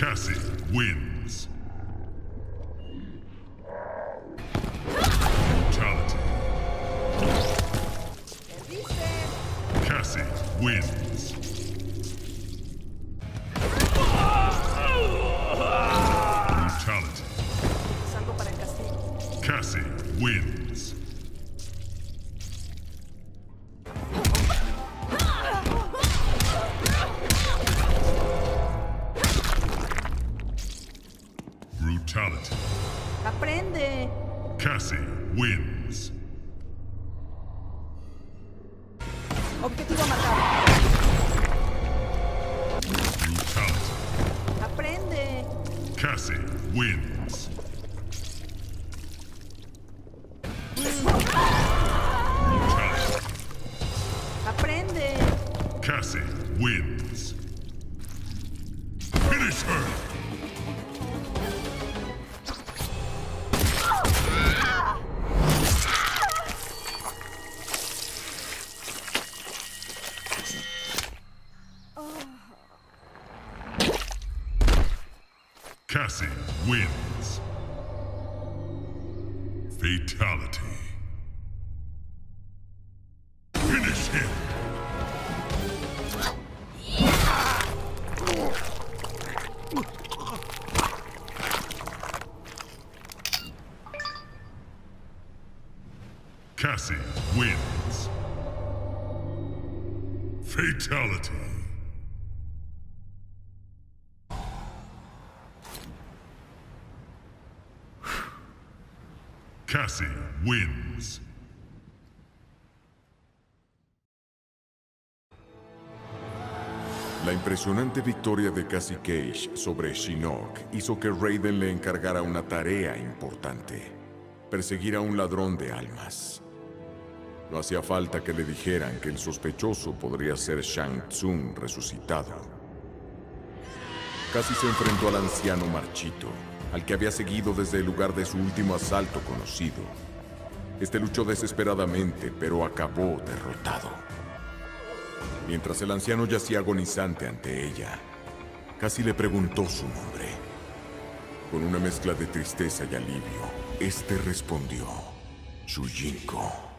Cassie wins. Brutality. Cassie wins. Brutality. Cassie wins. Brutality. ¡Aprende! Cassie wins. Objetivo marcado. Brutality. ¡Aprende! Cassie wins. Brutality. ¡Aprende! Cassie wins. Finish her! Cassie wins. Fatality. Finish him! Cassie wins. Fatality. Cassie wins. La impresionante victoria de Cassie Cage sobre Shinnok hizo que Raiden le encargara una tarea importante. Perseguir a un ladrón de almas. No hacía falta que le dijeran que el sospechoso podría ser Shang Tsung resucitado. Casi se enfrentó al anciano marchito, al que había seguido desde el lugar de su último asalto conocido. Este luchó desesperadamente, pero acabó derrotado. Mientras el anciano yacía agonizante ante ella, casi le preguntó su nombre. Con una mezcla de tristeza y alivio, este respondió, Shujinko.